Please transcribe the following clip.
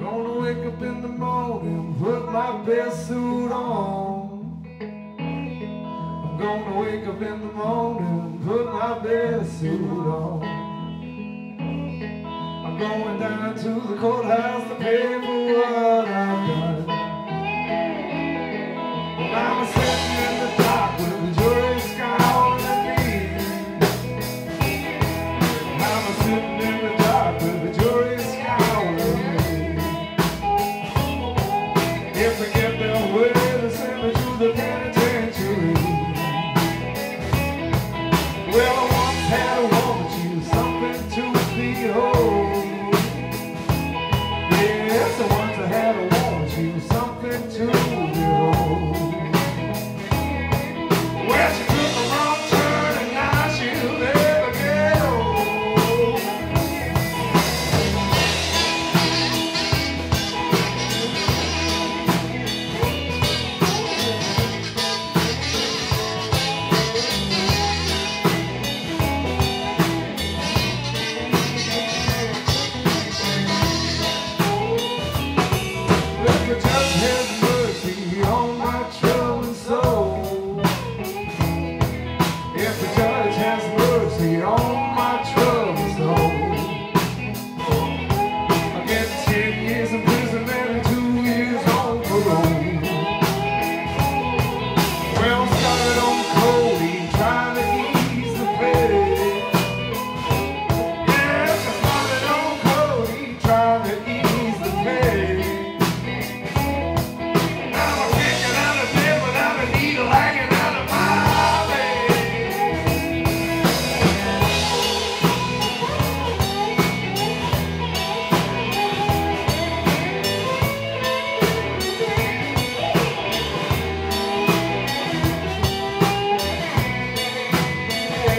Gonna wake up in the morning, put my best suit on. I'm gonna wake up in the morning, put my best suit on. I'm going down to the courthouse to pay for what I've done.